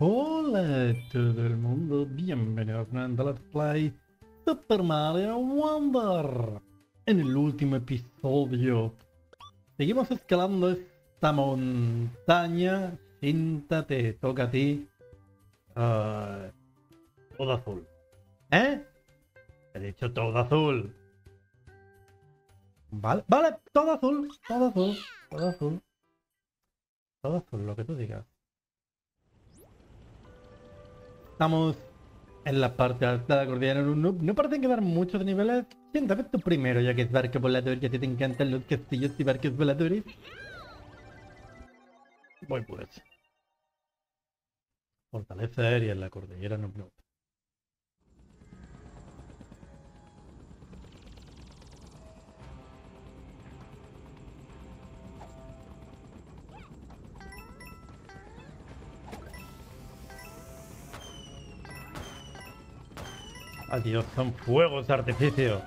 Hola a todo el mundo, bienvenidos a Let's Play Super Mario Wonder. En el último episodio seguimos escalando esta montaña. Cinta, te toca a ti. Ah, todo azul. ¿Eh? He dicho todo azul. Vale, vale, todo azul, todo azul, todo azul. Todo azul, lo que tú digas. Estamos en la parte alta de la cordillera. No, no parecen quedar muchos niveles. Siéntame tú primero, ya que es barco volador, que te encantan los castillos y barcos voladores. Voy pues. Fortaleza aérea en la cordillera no, no. Adiós, son fuegos de artificio.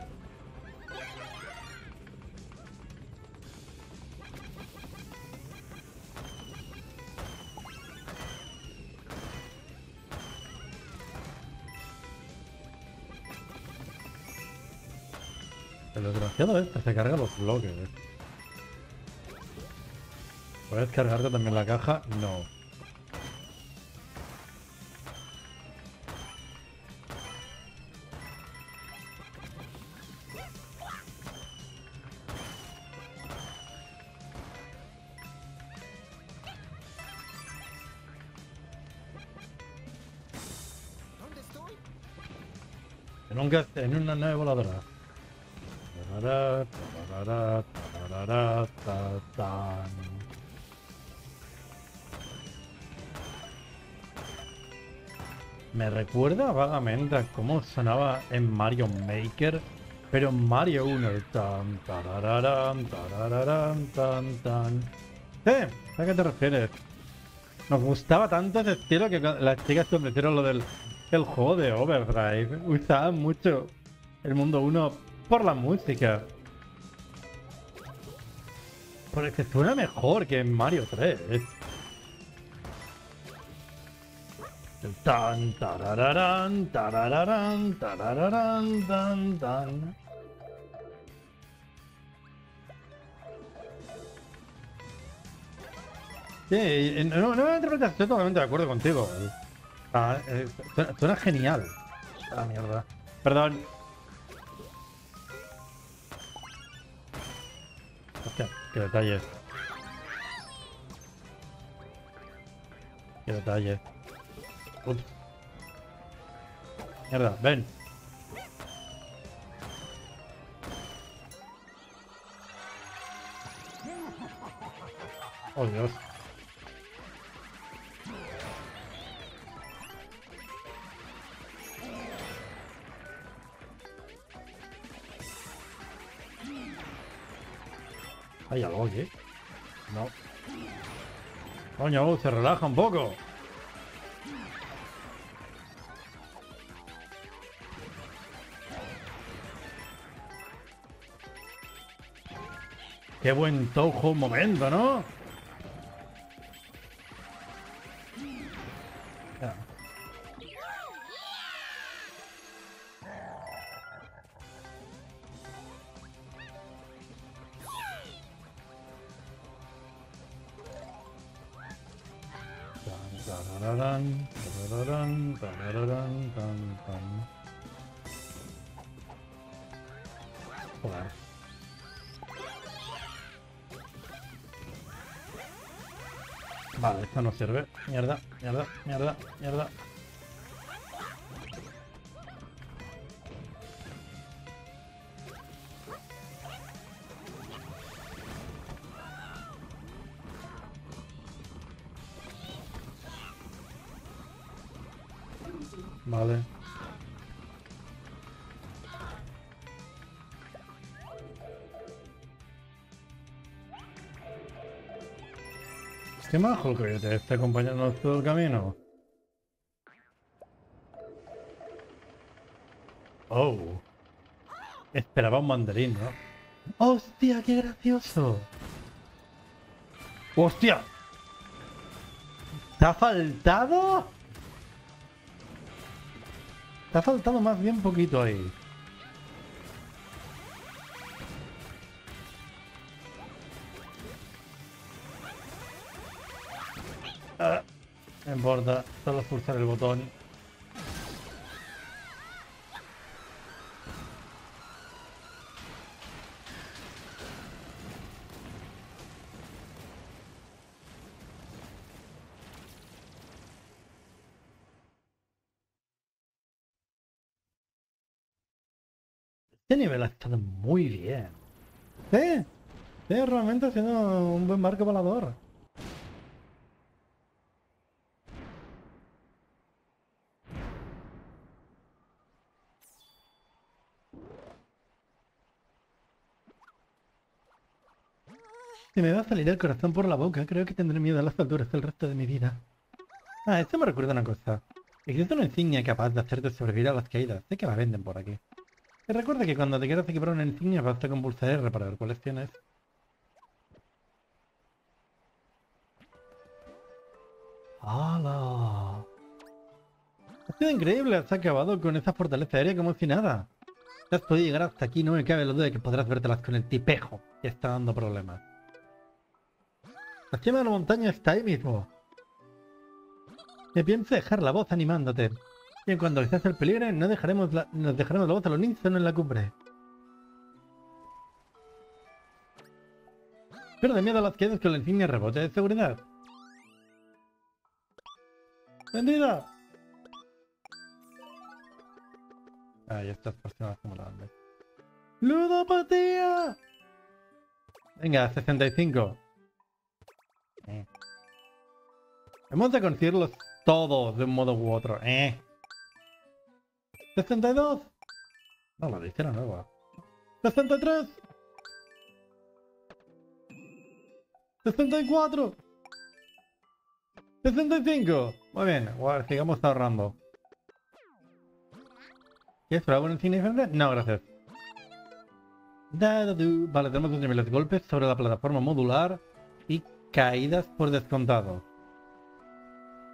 El desgraciado este se carga los bloques. eh. ¿Puedes cargarte también la caja? No. Recuerda vagamente a cómo sonaba en Mario Maker, pero en Mario 1. el Tan, tarararán, tarararán, tan, tan. ¿a qué te refieres? Nos gustaba tanto ese estilo que las chicas convirtieron lo del el juego de Overdrive. Usaban mucho el mundo 1 por la música. Porque suena mejor que en Mario 3. Tan, tarararán, tarararán, tarararán, tan, tan. Sí, no, no me interpretas, estoy totalmente de acuerdo contigo. Ah, eh, suena, suena genial. Ah, mierda. Perdón. Hostia, qué detalle. Qué detalle. Ups. Mierda, ven. Oh, Dios. ¿Hay algo aquí? No. Coño, se relaja un poco. Qué buen Touhou momento, ¿no? No sirve. Mierda, mierda, mierda, mierda. Vale. Qué majo que te esté acompañando todo el camino. Oh. Esperaba un mandarín, ¿no? ¡Hostia, qué gracioso! ¡Hostia! ¿Te ha faltado? Te ha faltado más bien poquito ahí. Importa, solo pulsar el botón. Este nivel ha estado muy bien. Sí, sí, realmente ha sido un buen marco volador. Si me va a salir el corazón por la boca, creo que tendré miedo a las alturas el resto de mi vida. Ah, esto me recuerda una cosa. Existe una insignia capaz de hacerte sobrevivir a las caídas. Sé que la venden por aquí. Y recuerda que cuando te quieras equipar una insignia basta con pulsar R para ver cuáles tienes. ¡Hala! Ha sido increíble, has acabado con esa fortaleza aérea como si nada. Si has podido llegar hasta aquí, no me cabe la duda de que podrás vértelas con el tipejo, que está dando problemas. La cima de la montaña está ahí mismo. Me pienso dejar la voz animándote. Y en cuanto quizás el peligro, no dejaremos la, nos dejaremos la voz a los niños en la cumbre. Pero de miedo a las quedas con la insignia rebote de seguridad. ¡Vendida! Ahí estas personas acumulando. ¡Ludopatía! Venga, 65. Hemos de conseguirlos todos de un modo u otro. Eh. 62. No, la dice la nueva. 63. 64. 65. Muy bien, sigamos ahorrando. ¿Quieres probar un insignia diferente? No, gracias. Vale, tenemos dos niveles golpes sobre la plataforma modular y caídas por descontado.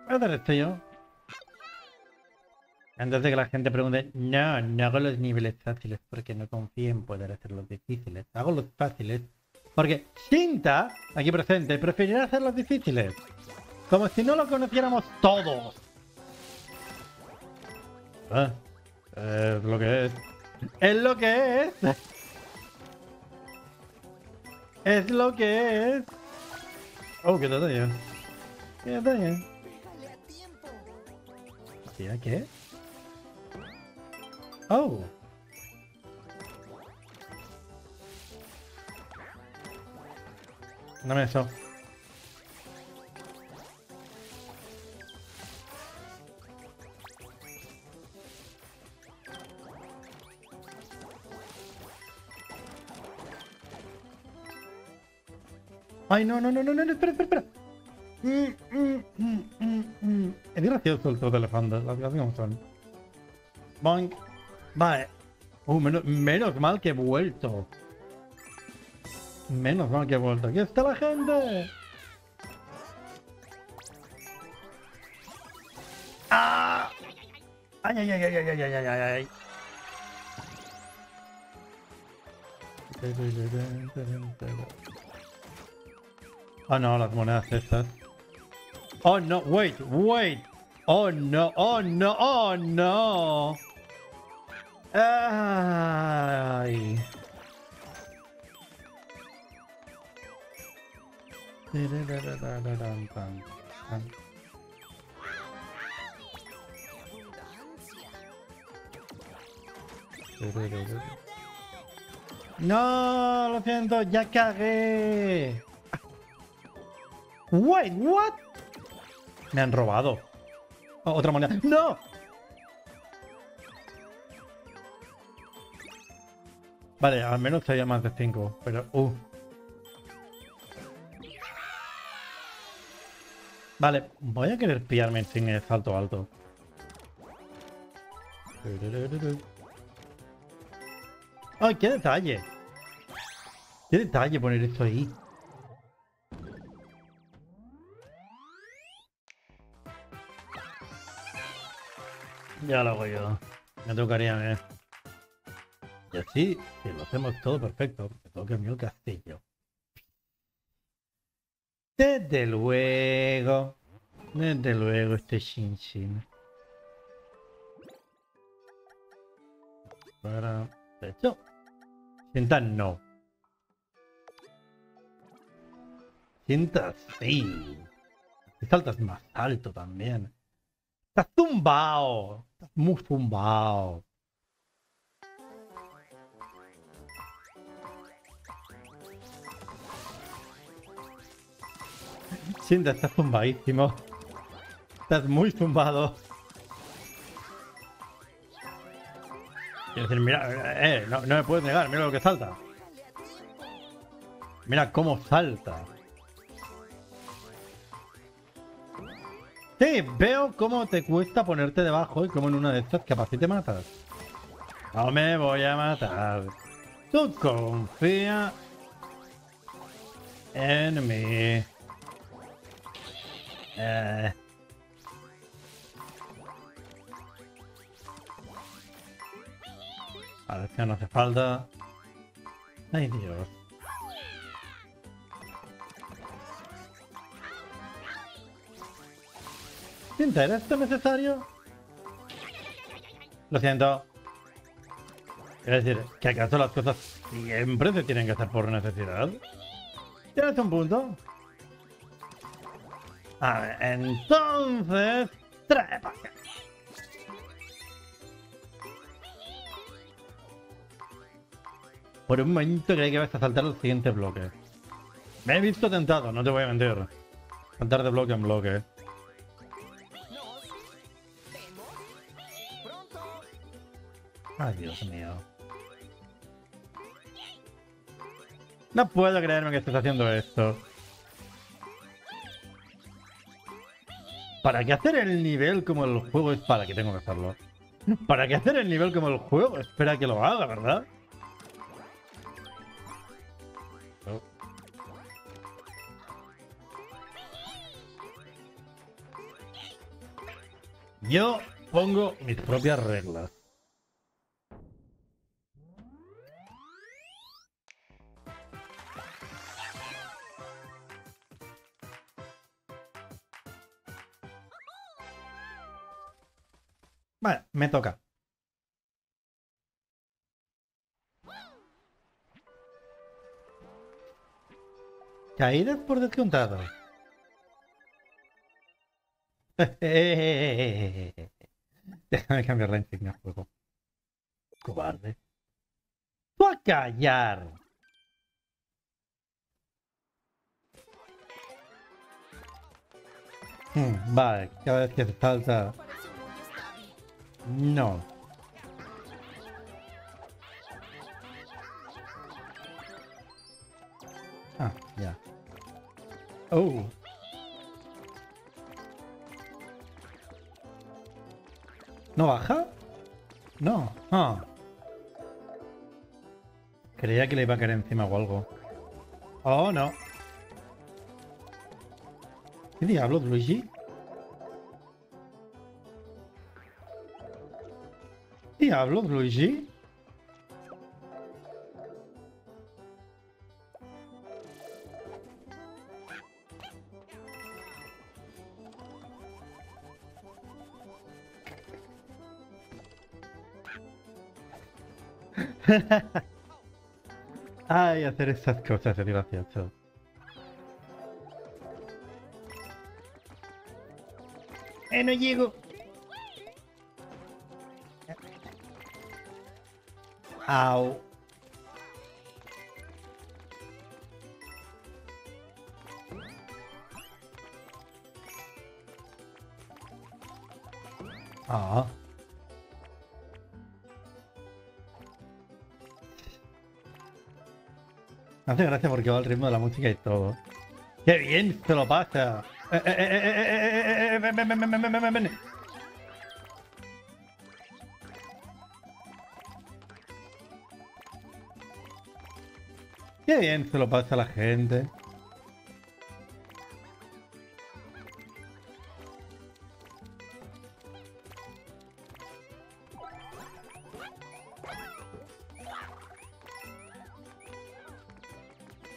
Voy a esto yo. Antes de que la gente pregunte, no, no hago los niveles fáciles porque no confío en poder hacer los difíciles. Hago los fáciles porque Cinta, aquí presente, preferirá hacer los difíciles. Como si no lo conociéramos todos. Ah, es lo que es. Es lo que es. Es lo que es. Oh, qué detalle. Qué detalle. ¿Hacía qué? Oh. Dame eso. Ay, no, no, no, no, no, espera, espera, espera. Es gracioso el todo de elefante, las cosas como son. Boink. Vale. Uh, menos, menos mal que he vuelto. Menos mal que he vuelto. ¡Aquí está la gente! ¡Ah! ¡Ay, ay, ay, ay, ay, ay, ay, ay, ay! Oh no, las monedas estas. Oh no, wait, wait. Oh no, oh no, oh no. Ay. No, lo siento, ya. Wait, what? Me han robado. Otra moneda. ¡No! Vale, al menos había más de 5, pero... Uh. Vale, voy a querer pillarme sin el salto alto. ¡Ay, qué detalle! ¡Qué detalle poner esto ahí! Ya lo hago yo. Me tocaría a mí. Y así, si lo hacemos todo perfecto, me toca el castillo. Desde luego. Desde luego este Shin Shin. Para... De hecho, Sienta no. Sienta sí. Saltas más alto también. Estás tumbado. Estás muy tumbado. Sienta, estás tumbadísimo. Estás muy tumbado. Quiero decir, mira, eh, no me puedes negar, mira lo que salta. Mira cómo salta. Sí, veo cómo te cuesta ponerte debajo y como en una de estas capaz te matas. No me voy a matar. Tú confía en mí. Eh. Vale, que no hace falta. Ay, Dios. ¿Era esto necesario? Lo siento. Es decir, que acaso las cosas siempre se tienen que hacer por necesidad. ¿Tienes un punto? A ver, entonces... Trepa. Por un momento creí que ibas a saltar el siguiente bloque. Me he visto tentado, no te voy a mentir. Saltar de bloque en bloque. Ay, Dios mío. No puedo creerme que estés haciendo esto. ¿Para qué hacer el nivel como el juego es para que tengo que hacerlo? ¿Para qué hacer el nivel como el juego? Espera que lo haga, ¿verdad? Yo pongo mis propias reglas. Me toca. Caídas por descontado. Déjame cambiar la insignia juego. Cobarde. ¡Tú a callar! Hmm, vale, cada vez que falta no. Ah, ya. Oh. ¿No baja? No. Ah. Creía que le iba a caer encima o algo. Oh, no. ¿Qué diablos, Luigi? Diablos, Luigi? Ay, hacer esas cosas es gracioso. Eh, no llego. Au. Ah. Me hace porque va al ritmo de la música y todo. ¡Qué bien se lo pasa! ¡Eh, eh, eh, eh Bien se lo pasa a la gente.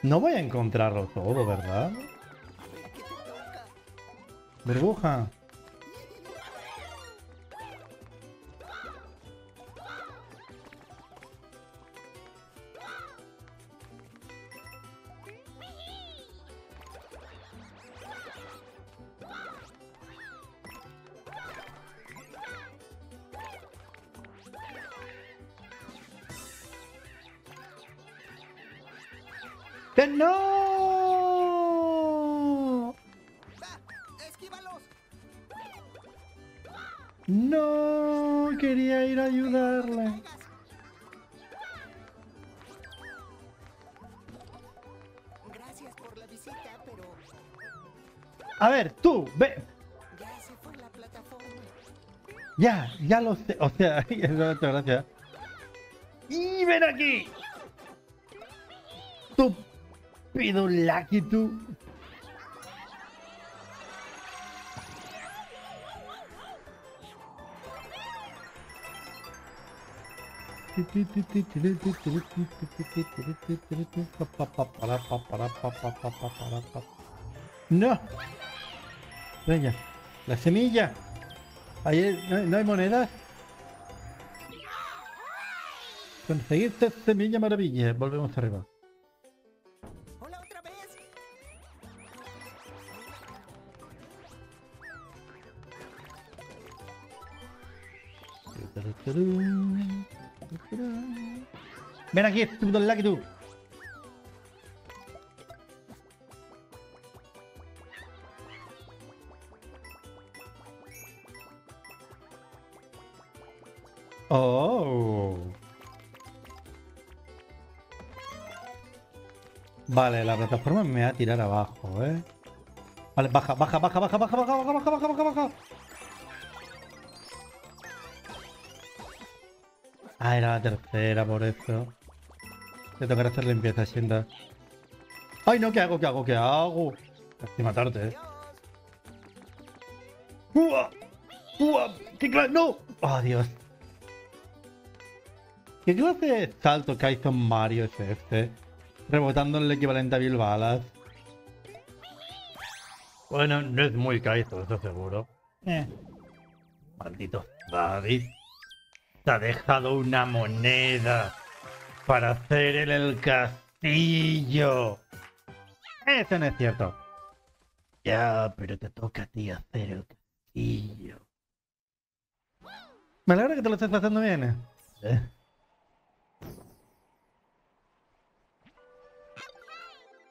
No voy a encontrarlo todo, ¿verdad? Burbuja. ¡Que no! No, quería ir a ayudarle. Gracias por la visita, pero A ver, tú, ve. ya se fue la plataforma. Ya, ya lo sé. O sea, muchas gracias. ¡Y ven aquí! Estúpido Lucky tú. No. Venga, la semilla. Ahí no, hay- monedas. Conseguiste semilla maravilla. Volvemos arriba. Ven aquí, estúpido Lucky tú. Oh. Vale, la plataforma me va a tirar abajo, ¿eh? Vale, baja, baja, baja, baja, baja, baja, baja, baja, baja, baja, baja. Ah, era la tercera, por eso. Te tocará hacer limpieza, sienta. Ay, no, ¿qué hago? ¿Qué hago? ¿Qué hago? Estoy matarte, eh. ¡Uah! ¡Uah! ¿Qué clase? ¡No! ¡Oh, Dios! ¿Qué clase de salto que hizo Mario es este? Rebotando en el equivalente a mil balas. Bueno, no es muy Kaizo, eso seguro. Eh. Maldito David. Te ha dejado una moneda para hacer en el castillo. Eso no es cierto. Ya, pero te toca a ti hacer el castillo. Me alegra que te lo estés pasando bien. ¿eh?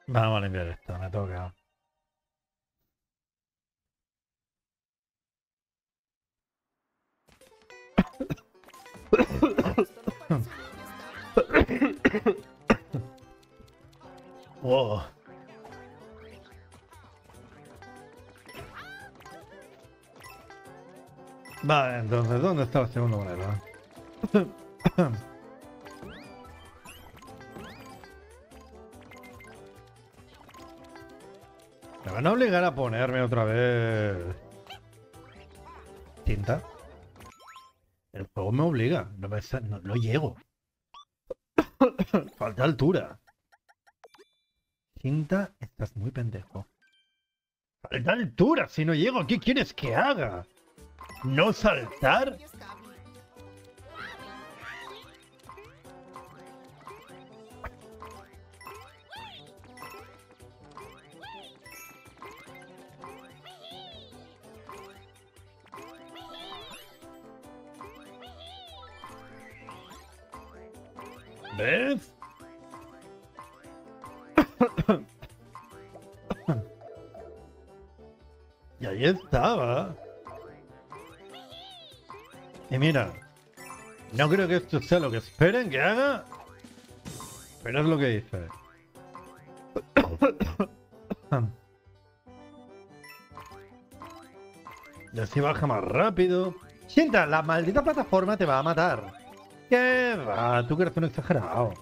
Vamos a limpiar esto, me toca. Wow. Vale, entonces, ¿dónde está la segunda moneda? Me van a obligar a ponerme otra vez tinta. El juego me obliga, no, me no llego. Falta altura. Cinta, estás muy pendejo. Falta altura, si no llego, ¿qué quieres que haga? ¿No saltar? ¿Ves? y ahí estaba. Y mira, no creo que esto sea lo que esperen que haga, pero es lo que dice. Y así baja más rápido. Sienta, la maldita plataforma te va a matar. ¿Qué va? Tú que eres un exagerado.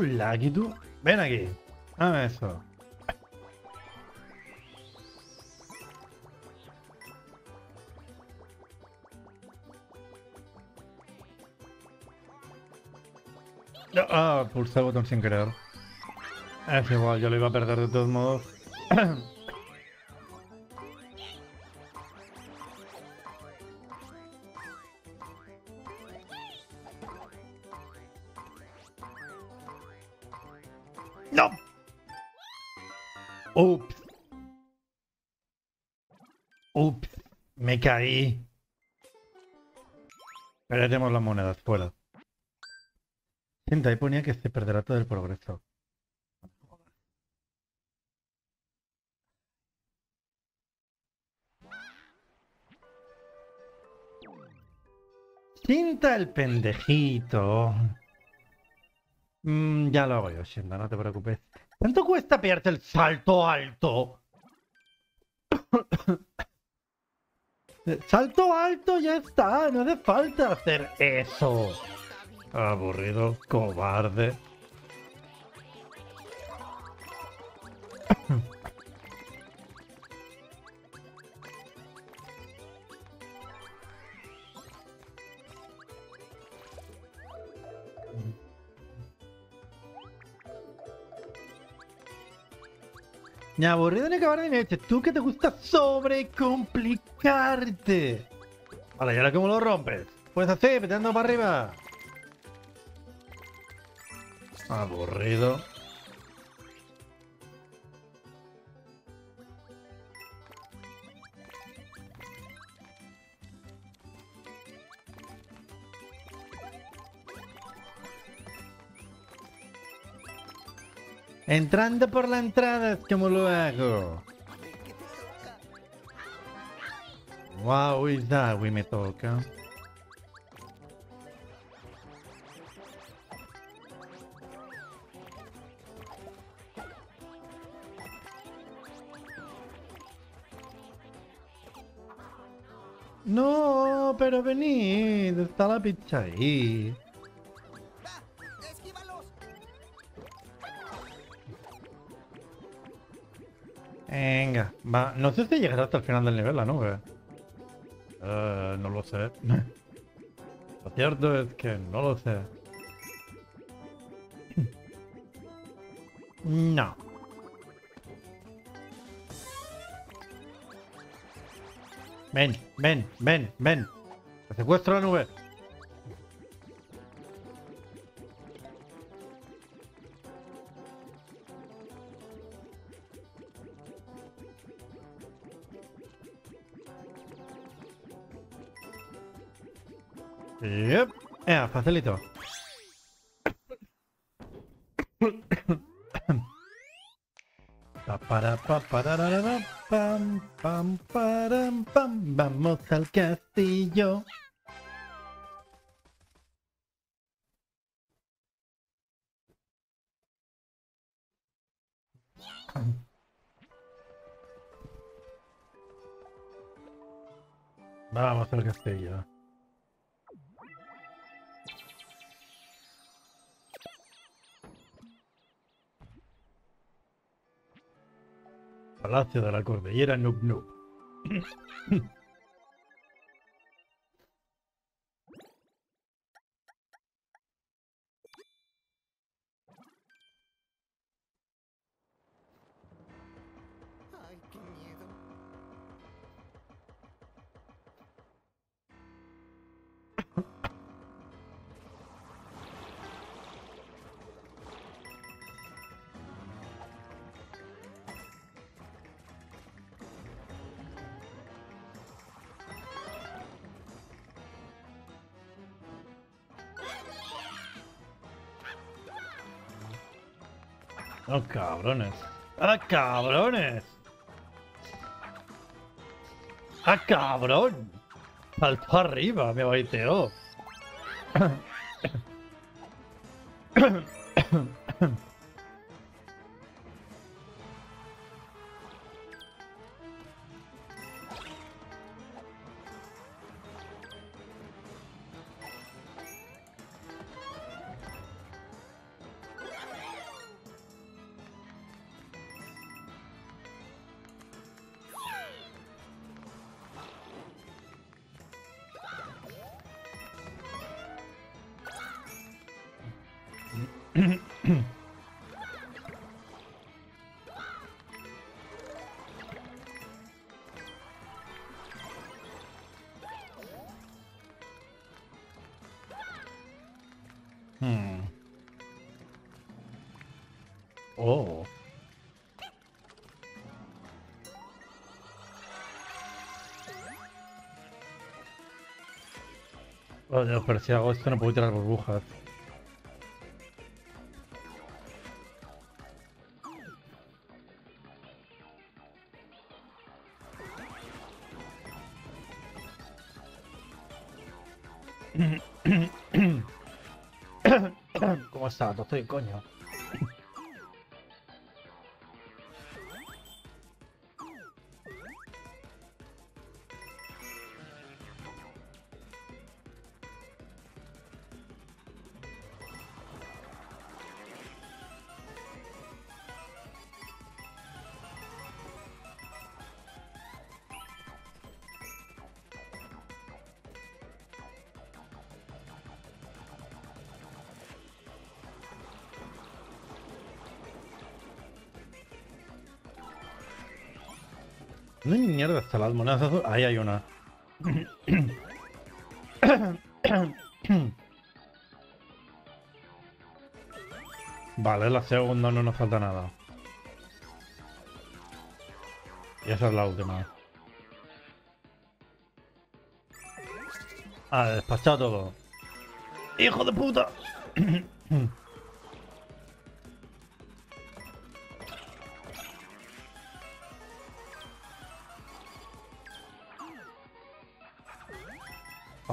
Lucky, tú. Ven aquí. Dame eso. Ah, pulsé el botón sin querer. Es igual, yo lo iba a perder de todos modos. ¡No! Ups. Ups. Me caí. Perderemos las monedas fuera. Sienta, ahí ponía que se perderá todo el progreso. Sienta el pendejito. Mm, ya lo hago yo, Shinda, no te preocupes. ¿Cuánto cuesta pillarte el salto alto? salto alto ya está, no hace falta hacer eso. Aburrido, cobarde. Ni aburrido ni acabar de noche. Tú que te gusta sobrecomplicarte. Vale, ¿y ahora cómo lo rompes? Pues así, metiendo para arriba. Aburrido. Entrando por la entrada es como lo hago. Wow, is that we me toca. No, pero venid, está la pizza ahí. Venga, va. No sé si llegará hasta el final del nivel la nube. Eh, no lo sé. lo cierto es que no lo sé. No. Ven, ven, ven, ven. Te secuestro la nube. Yep. Eh, facilito. Pa, para, pa, pararara, pam, pam, param, pam. Vamos al castillo. Vamos al castillo. Palacio de la Cordillera Nub Nub. ¡Ah, cabrones! ¡Ah, cabrones! ¡Ah, cabrón! Saltó arriba, me baiteó. Hmm. Oh. Oh, Dios, pero si hago esto no puedo tirar burbujas. ¿Cómo está? No estoy coño. No hay mierda hasta las monedas azul. Ahí hay una. Vale, la segunda no nos falta nada. Y esa es la última. Ah, despachado todo. ¡Hijo de puta!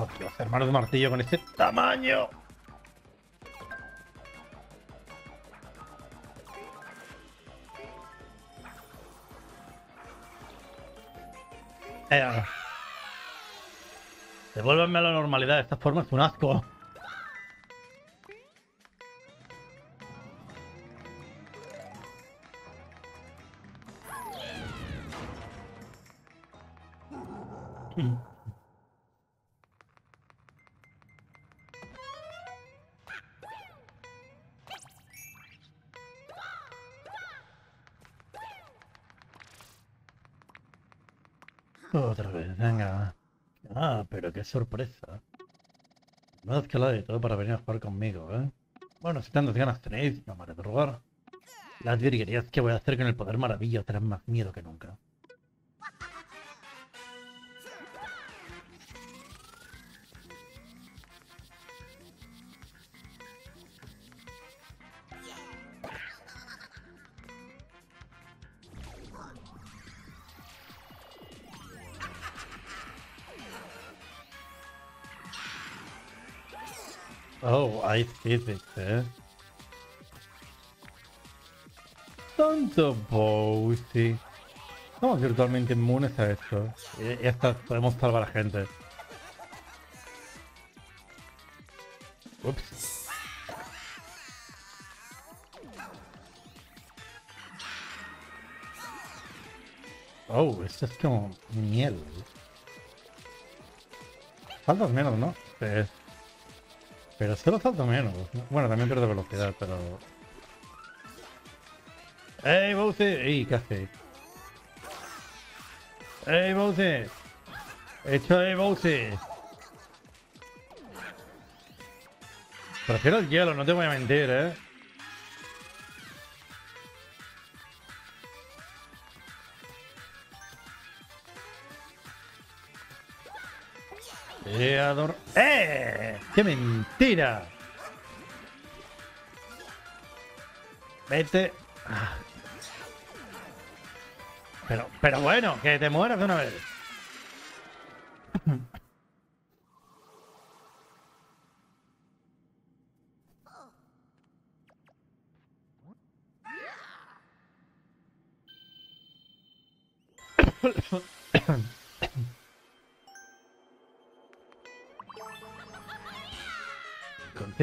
Oh, Dios, hermano de martillo con este tamaño. Eh, Devuélvanme a la normalidad. Esta forma es un asco. Sorpresa. No has calado de todo para venir a jugar conmigo, ¿eh? Bueno, si tantas ganas tenéis, no me de rogar. Las virguerías que voy a hacer con el poder maravilla te dan más miedo que nunca. Hay physics, eh. Tanto Bowsy. Somos virtualmente inmunes a esto. Y y hasta podemos salvar a gente. Ups. Oh, esto es como miel. Faltas menos, ¿no? Pero solo salto menos. Bueno, también pierdo velocidad, pero... ¡Ey, Bowser! ¡Ey, qué hace! ¡Ey, Bowser! ¡Hecho ey, Bowser! Prefiero el hielo, no te voy a mentir, ¿eh? Eh. ¡Qué mentira! Vete. Ah. Pero, pero bueno, que te mueras de una vez.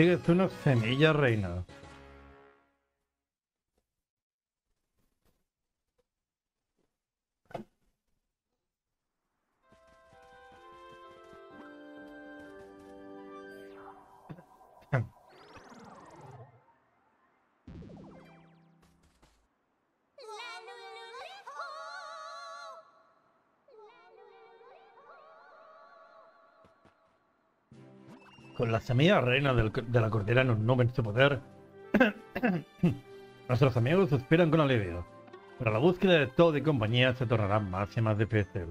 Consigues una semilla reina. Con la semilla reina del- de la cordillera en un nube en su poder, nuestros amigos suspiran con alivio. Pero la búsqueda de todo y compañía se tornará más y más difícil.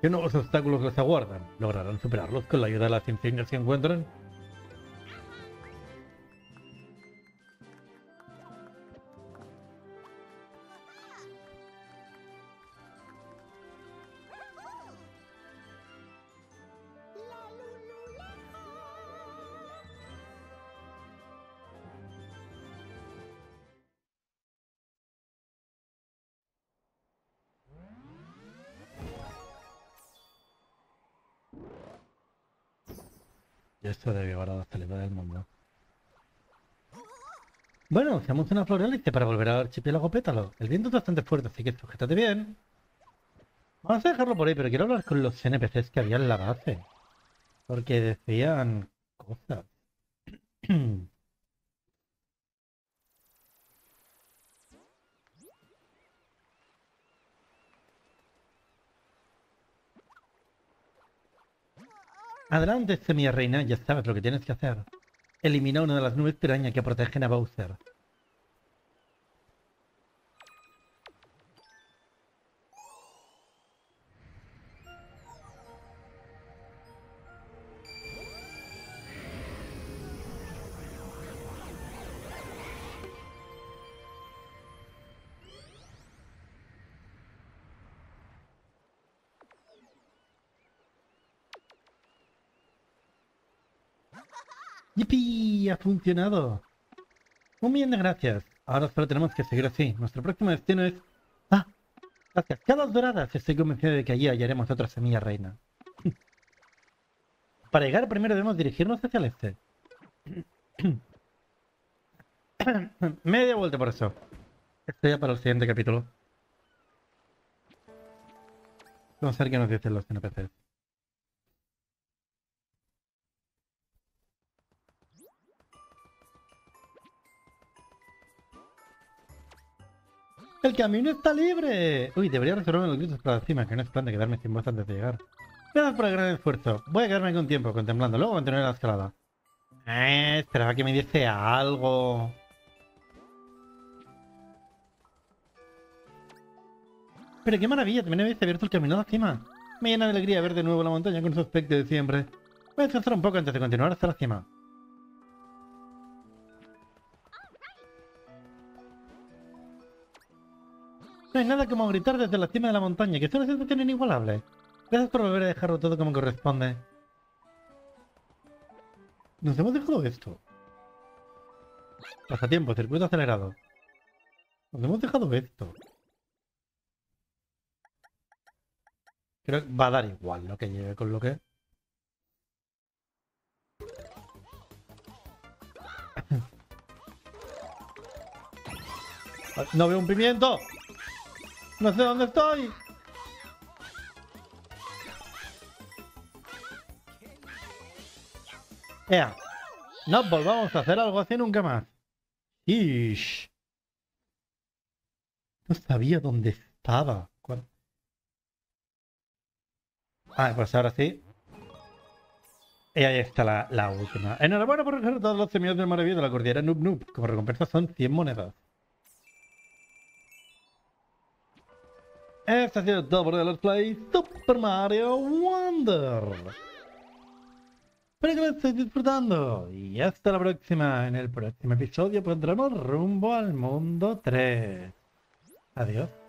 ¿Qué nuevos obstáculos les aguardan? ¿Lograrán superarlos con la ayuda de las insignias que encuentren? Bueno, usamos una florealice para volver al archipiélago pétalo. El viento es bastante fuerte, así que sujétate bien. Vamos a dejarlo por ahí, pero quiero hablar con los NPCs que había en la base. Porque decían cosas. Adelante, reina, ya sabes lo que tienes que hacer. Elimina una de las nubes piraña que protegen a Bowser. ¡Yipi! ¡Ha funcionado! Un millón de gracias. Ahora solo tenemos que seguir así. Nuestro próximo destino es... ¡Ah! Las cascadas doradas. Estoy convencido de que allí hallaremos otra semilla reina. Para llegar primero debemos dirigirnos hacia el este. Media vuelta por eso. Esto ya para el siguiente capítulo. Vamos a ver qué nos dicen los NPCs. ¡El camino está libre! Uy, debería reservarme los gritos para encima, que no es plan de quedarme sin voz antes de llegar. Gracias por el gran esfuerzo. Voy a quedarme con tiempo contemplando, luego continuaré la escalada. Eh, esperaba que me diese algo. Pero qué maravilla, también habéis abierto el camino a la cima. Me llena de alegría ver de nuevo la montaña con su aspecto de siempre. Voy a descansar un poco antes de continuar hasta la cima. No hay nada como gritar desde la cima de la montaña, que es una sensación inigualable. Gracias por volver a dejarlo todo como corresponde. Nos hemos dejado esto. Pasatiempo, circuito acelerado. Nos hemos dejado esto. Creo que va a dar igual lo que lleve con lo que... No veo un pimiento. No sé dónde estoy. Ea. No volvamos a hacer algo así nunca más. Ish. No sabía dónde estaba. ¿Cuál? Ah, pues ahora sí. Y ahí está la, la última. Enhorabuena por recoger todos los semillas del maravilloso de la cordillera Noob Noob. Como recompensa son 100 monedas. Esto ha sido todo por The Let's Play Super Mario Wonder. Espero que lo estéis disfrutando. Y hasta la próxima. En el próximo episodio pondremos rumbo al mundo 3. Adiós.